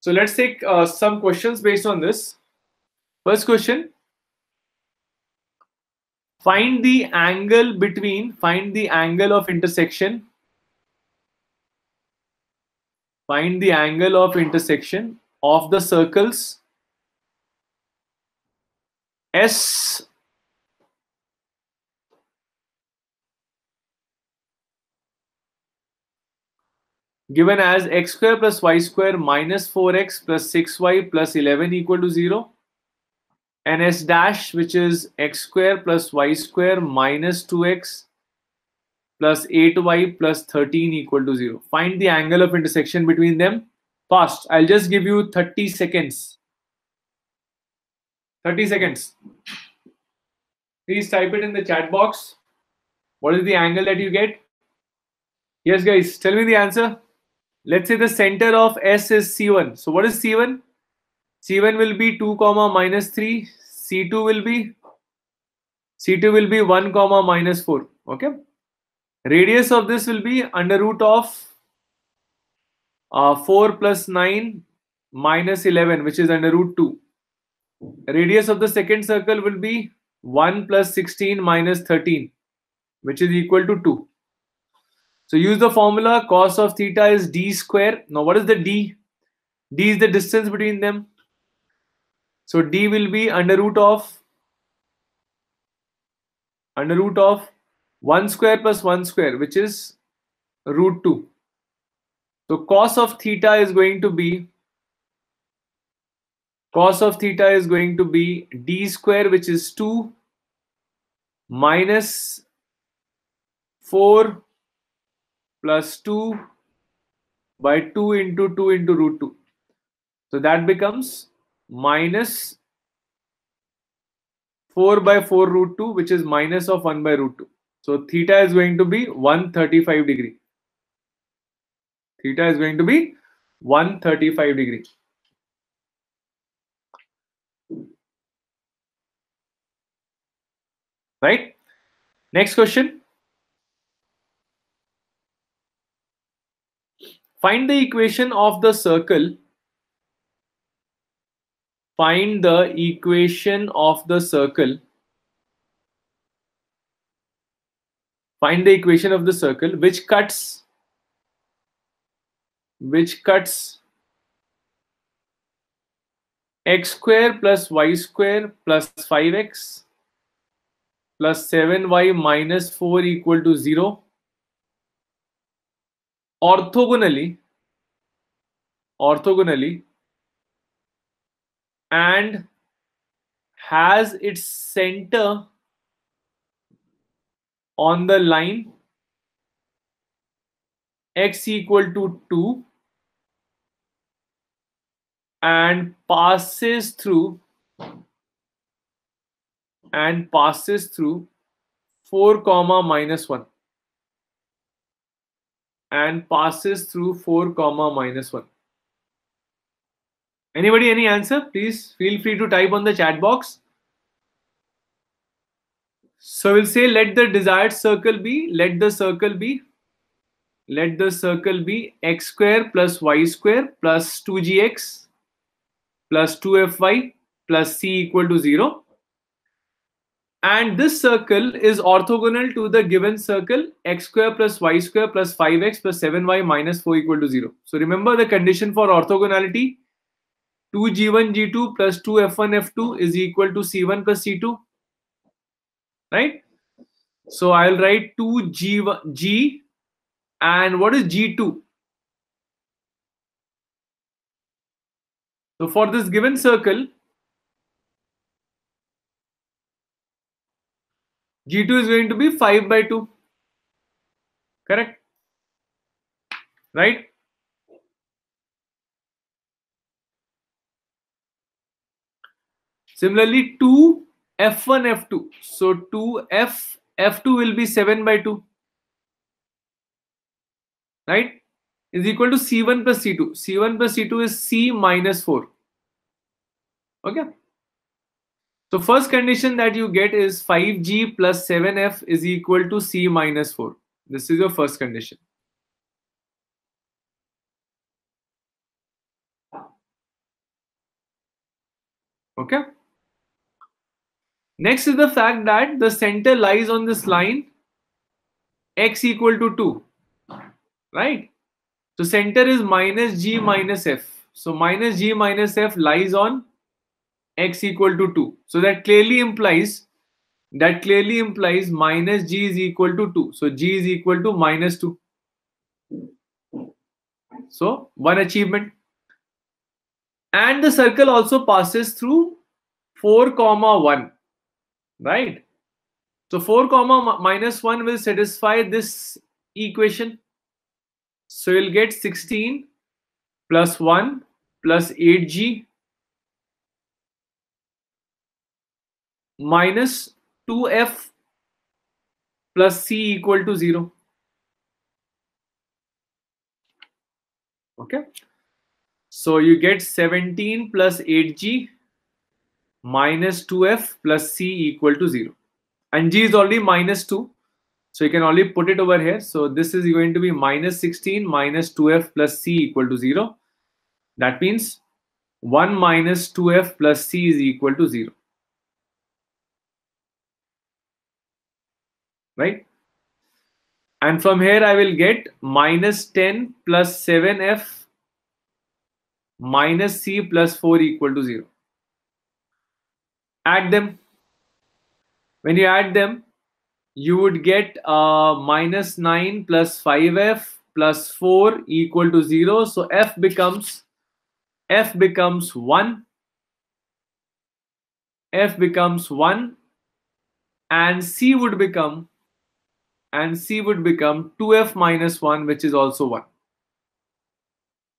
So let's take uh, some questions based on this. First question. Find the angle between, find the angle of intersection. Find the angle of intersection of the circles S given as x square plus y square minus 4x plus 6y plus 11 equal to 0 and s dash which is x square plus y square minus 2x plus 8y plus 13 equal to 0. Find the angle of intersection between them. Fast. I'll just give you 30 seconds. 30 seconds. Please type it in the chat box. What is the angle that you get? Yes, guys, tell me the answer. Let's say the center of S is C1. So what is C1? C1 will be 2 comma minus 3. C2 will be C2 will be 1 comma minus 4. Okay. Radius of this will be under root of uh, 4 plus 9 minus 11 which is under root 2. Radius of the second circle will be 1 plus 16 minus 13 which is equal to 2. So use the formula cos of theta is d square. Now what is the d? d is the distance between them. So d will be under root of under root of 1 square plus 1 square which is root 2. So cos of theta is going to be cos of theta is going to be d square which is 2 minus 4 plus 2 by 2 into 2 into root 2. So that becomes minus 4 by 4 root 2 which is minus of 1 by root 2. So theta is going to be 135 degree. Theta is going to be 135 degree. Right? Next question. Find the equation of the circle. Find the equation of the circle. Find the equation of the circle which cuts which cuts x square plus y square plus 5x plus 7y minus 4 equal to 0 orthogonally orthogonally and has its center on the line x equal to 2 and passes through and passes through 4 comma minus 1 and passes through 4 comma minus 1 anybody any answer? Please feel free to type on the chat box. So we'll say let the desired circle be let the circle be let the circle be x square plus y square plus 2gx plus 2fy plus c equal to 0 and this circle is orthogonal to the given circle x square plus y square plus 5x plus 7y minus 4 equal to 0. So remember the condition for orthogonality? 2g1 g2 plus 2f1 f2 is equal to c1 plus c2 right? So i'll write 2g1 g and what is g2 so for this given circle G2 is going to be 5 by 2. Correct? Right? Similarly, 2 F1 F2. So 2 F F2 will be 7 by 2. Right? Is equal to C1 plus C2. C1 plus C2 is C minus 4. Okay. So first condition that you get is 5g plus 7f is equal to c minus 4. This is your first condition. Okay. Next is the fact that the center lies on this line x equal to 2. Right? So center is minus g minus f. So minus g minus f lies on x equal to 2. So that clearly implies that clearly implies minus g is equal to 2. So g is equal to minus 2. So one achievement. And the circle also passes through 4 comma 1. Right? So 4 comma minus 1 will satisfy this equation. So you'll get 16 plus 1 plus 8g minus 2f plus c equal to 0. Okay. So you get 17 plus 8g minus 2f plus c equal to 0. And g is already minus 2. So you can only put it over here. So this is going to be minus 16 minus 2f plus c equal to 0. That means 1 minus 2f plus c is equal to 0. Right? And from here I will get minus 10 plus 7f minus c plus 4 equal to 0. Add them. When you add them, you would get uh, minus 9 plus 5f plus 4 equal to 0. So f becomes f becomes 1 f becomes 1 and c would become and c would become 2f minus 1 which is also 1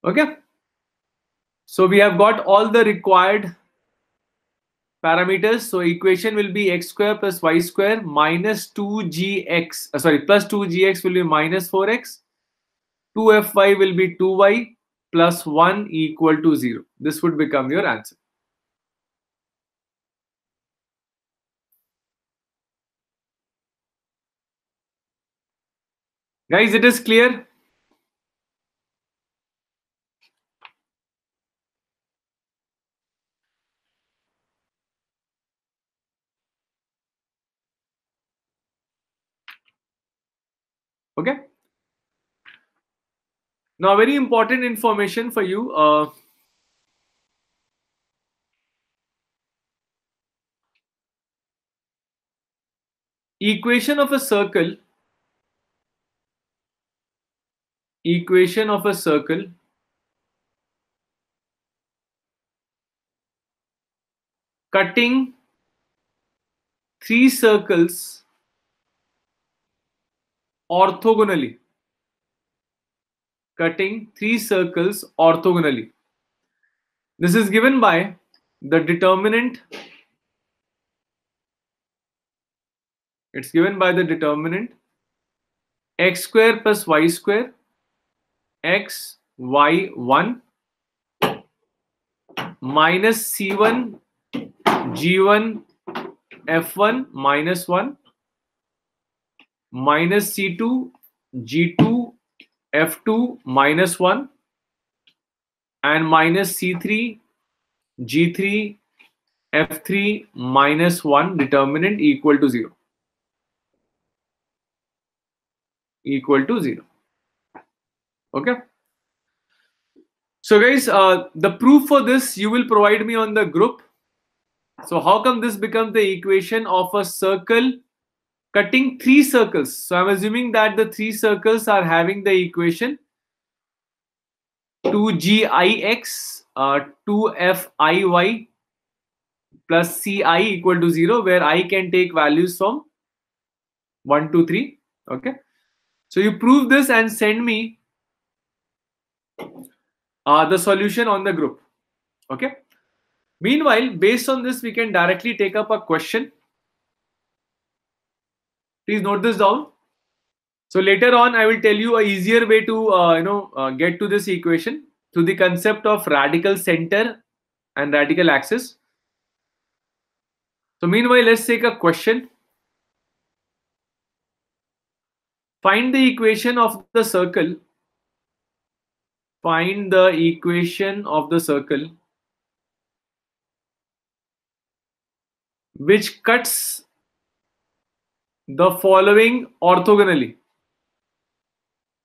okay so we have got all the required parameters. So equation will be x square plus y square minus 2gx, uh, sorry, plus 2gx will be minus 4x. 2fy will be 2y plus 1 equal to 0. This would become your answer. Guys, it is clear? Okay. Now, very important information for you. Uh, equation of a circle equation of a circle cutting three circles orthogonally. Cutting three circles orthogonally. This is given by the determinant. It's given by the determinant. X square plus y square x y 1 minus c1 g1 f1 minus 1 minus C2, G2, F2 minus 1 and minus C3, G3, F3 minus 1 determinant equal to 0. Equal to 0. Okay. So guys, uh, the proof for this you will provide me on the group. So how come this becomes the equation of a circle cutting three circles. So I'm assuming that the three circles are having the equation 2gix uh, 2fiy plus ci equal to 0 where i can take values from 1 to 3 okay so you prove this and send me uh, the solution on the group okay meanwhile based on this we can directly take up a question Please note this down. So later on, I will tell you a easier way to uh, you know uh, get to this equation through the concept of radical center and radical axis. So meanwhile, let's take a question. Find the equation of the circle. Find the equation of the circle which cuts the following orthogonally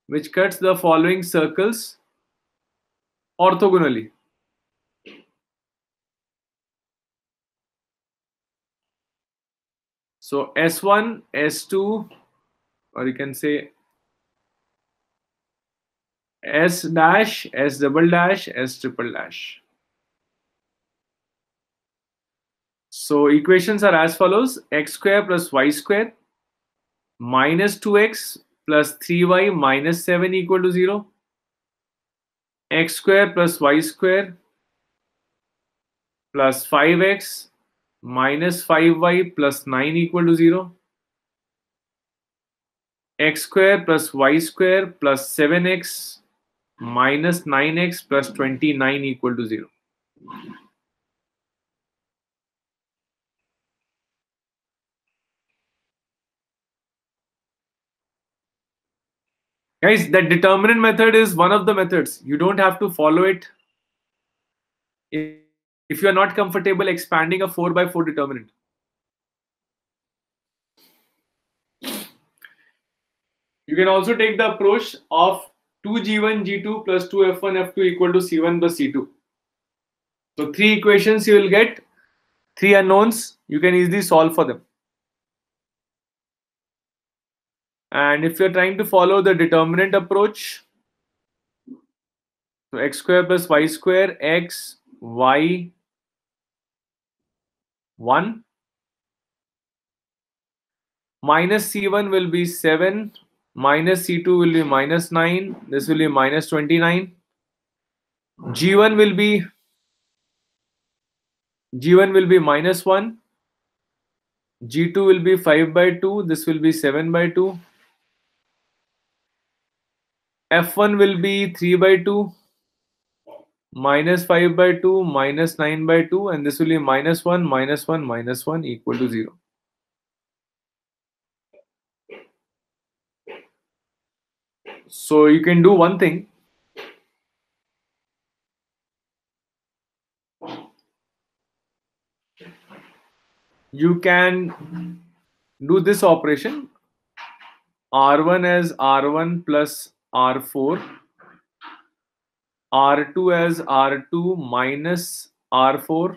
which cuts the following circles orthogonally. So s1 s2 or you can say s dash s double dash s triple dash. So equations are as follows. X square plus y square minus 2x plus 3y minus 7 equal to 0 x square plus y square plus 5x minus 5y plus 9 equal to 0 x square plus y square plus 7x minus 9x plus 29 equal to 0 Guys, that determinant method is one of the methods. You don't have to follow it if you are not comfortable expanding a 4 by 4 determinant. You can also take the approach of 2g1, g2 plus 2f1, f2 equal to c1 plus c2. So three equations you will get, three unknowns, you can easily solve for them. And if you're trying to follow the determinant approach, so x square plus y square, x, y, 1. Minus c1 will be 7, minus c2 will be minus 9, this will be minus 29. g1 will be g1 will be minus 1, g2 will be 5 by 2, this will be 7 by 2 f1 will be 3 by 2 minus 5 by 2 minus 9 by 2 and this will be minus 1 minus 1 minus 1 equal to 0 so you can do one thing. You can do this operation. R1 as r1 plus R4, R2 as R2 minus R4,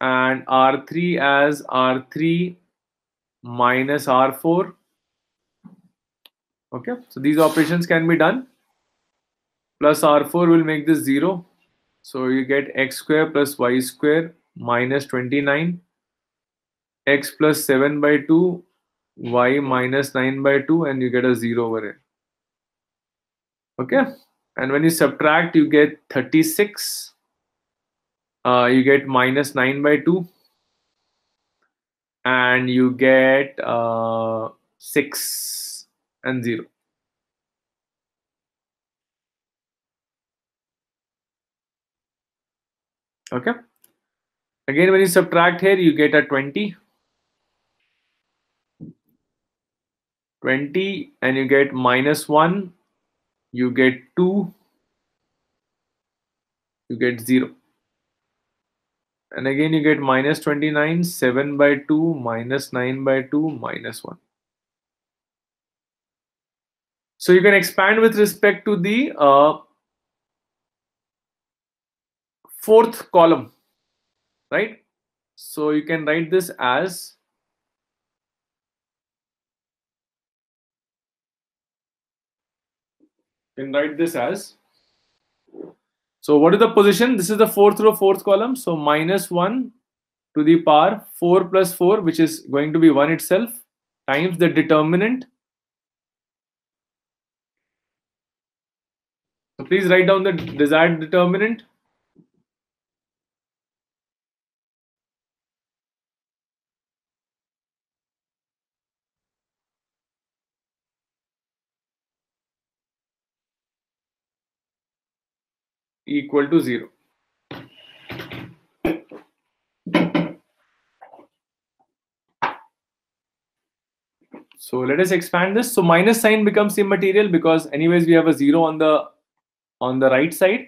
and R3 as R3 minus R4. Okay, so these operations can be done. Plus R4 will make this 0. So you get x square plus y square minus 29. x plus 7 by 2 y minus 9 by 2 and you get a 0 over it. Okay. And when you subtract, you get 36. Uh, you get minus 9 by 2. And you get uh, 6 and 0. Okay. Again, when you subtract here, you get a 20. 20 and you get minus 1, you get 2, you get 0. And again you get minus 29, 7 by 2, minus 9 by 2, minus 1. So you can expand with respect to the uh, fourth column, right? So you can write this as can write this as so what is the position this is the fourth row fourth column so minus 1 to the power 4 plus 4 which is going to be 1 itself times the determinant so please write down the desired determinant equal to 0. So let us expand this. So minus sign becomes immaterial because anyways we have a 0 on the on the right side.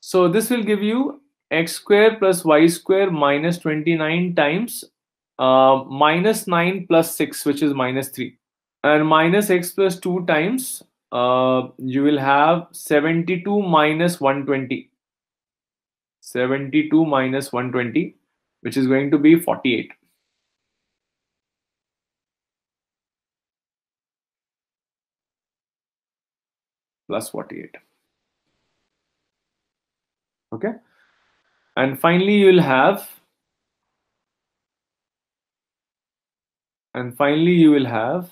So this will give you x square plus y square minus 29 times uh, minus 9 plus 6, which is minus 3. And minus x plus 2 times, uh, you will have 72 minus 120. 72 minus 120, which is going to be 48. Plus 48. Okay. And finally, you will have and finally you will have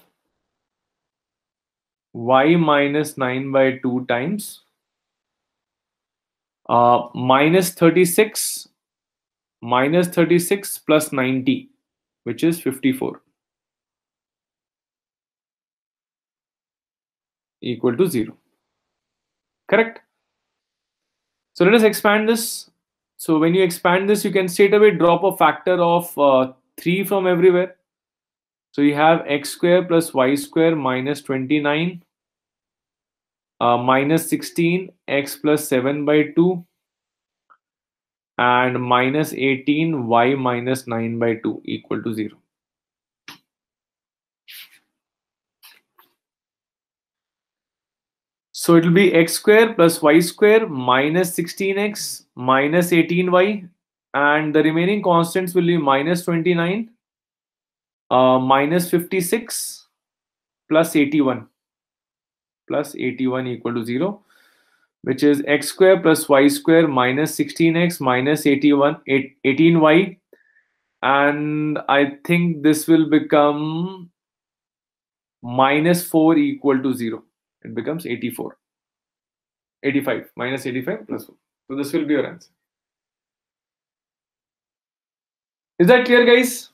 y minus 9 by 2 times uh, minus 36 minus 36 plus 90 which is 54 equal to 0 correct? So let us expand this. So when you expand this you can straight away drop a factor of uh, 3 from everywhere. So you have x square plus y square minus 29 uh, minus 16 x plus 7 by 2 and minus 18 y minus 9 by 2 equal to 0. So it will be x square plus y square minus 16x minus 18y and the remaining constants will be minus 29 uh, minus 56 plus 81 plus 81 equal to 0 which is x square plus y square minus 16x minus 81 8, 18y and I think this will become minus 4 equal to 0 it becomes 84 85 minus 85 plus 4 so this will be your answer. Is that clear guys?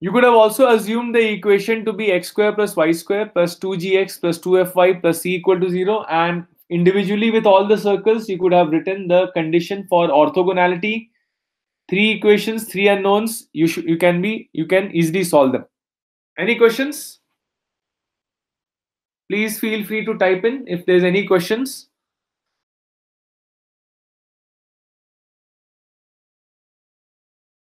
You could have also assumed the equation to be x square plus y square plus 2gx plus 2fy plus c equal to 0 and individually with all the circles you could have written the condition for orthogonality. Three equations three unknowns you should you can be you can easily solve them. Any questions? Please feel free to type in if there's any questions